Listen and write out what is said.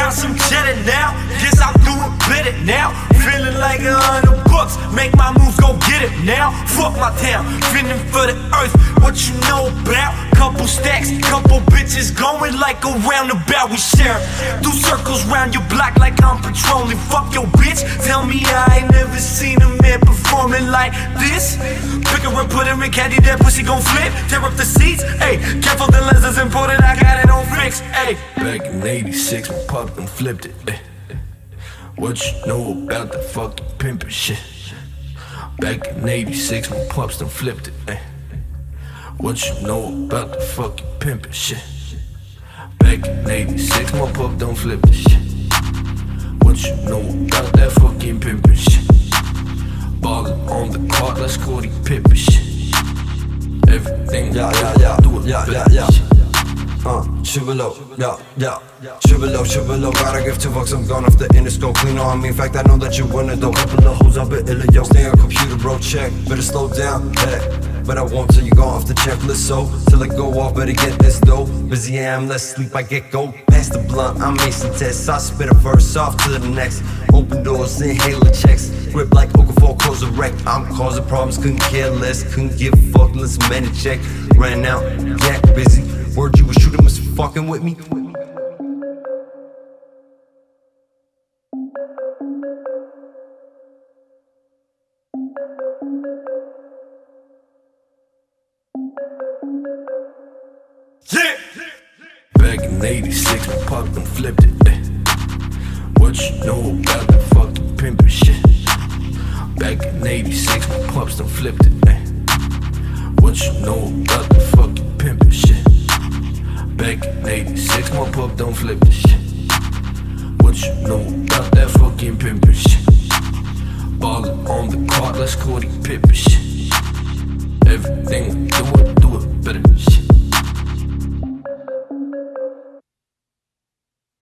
got some cheddar now. Guess I'm doing better now. Feeling like a hundred bucks. Make my moves, go get it now. Fuck my town, feeling for the earth. What you know about? Couple stacks, couple bitches going like a roundabout. We share do circles round your block like I'm patrolling. Fuck your bitch. Tell me I ain't never seen a man performing like this. Pick her up, put her in candy, that pussy gon' flip. Tear up the seats. Hey, careful the lenses imported. I got it on fix. Hey. Back in 86, my pop and flipped it. eh. What you know about the fucking pimpin' shit? Back in 86, my pops done flipped it. eh. What you know about the fucking pimpin' shit? Back in 86, my pop done flipped the shit. What you know about that fucking pimpin' shit? Ballin' on the court, like Scottie Pippen shit. Everything Yeah, yeah, yeah, do it yeah, yeah, yeah. Uh, Chivolo, yeah, yeah. Chivolo, Chivolo, gotta give two fucks. I'm gone off the Interscope. Clean on me. In fact, I know that you wanna though. Couple of hoes, I bet illa yo. Stay on computer, bro. Check. Better slow down, hey. But I won't till you go off the checklist. So till I go off, better get this dough. Busy I am, less sleep. I get go. Past the blunt, I'm Mason tests. I spit a verse off to the next. Open doors, inhaler checks. Grip like Okafor, cause a wreck. I'm causing problems, couldn't care less. Couldn't give a fuck, let's man check. Ran out, yak busy. Word you was shooting was fucking with me. Yeah. Back in 86, my pop done flipped it. eh. What you know about the fucking pimpin' shit? Back in 86, my pops done flipped it. What you know about the fucking 86, my pop done flip the shit. What you know about that fucking pimpin' shit? Ballin' on the court, like Scottie Pippen shit. Everything we do,